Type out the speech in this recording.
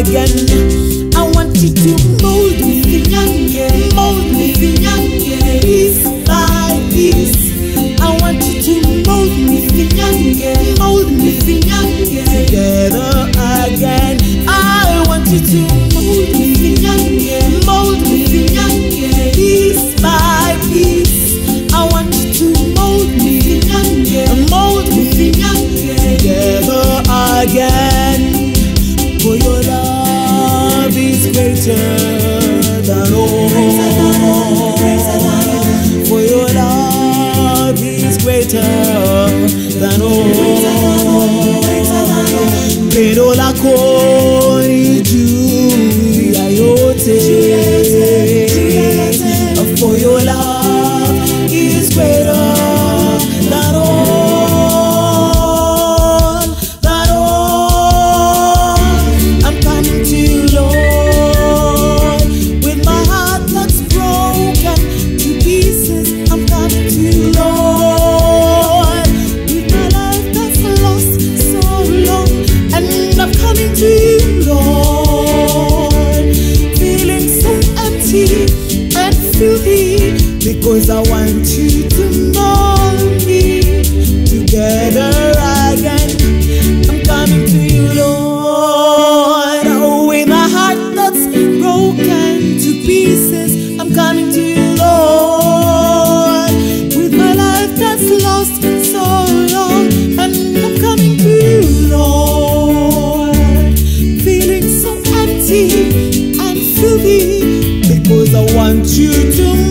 again. I want you to mold me, mold me, piece by piece. I want you to mold me, mold me, together again. I want you to mold me, mold me, piece by piece. I want you to mold me, mold me, together again. praise the For your love is greater than all. and through thee because I want you to want you to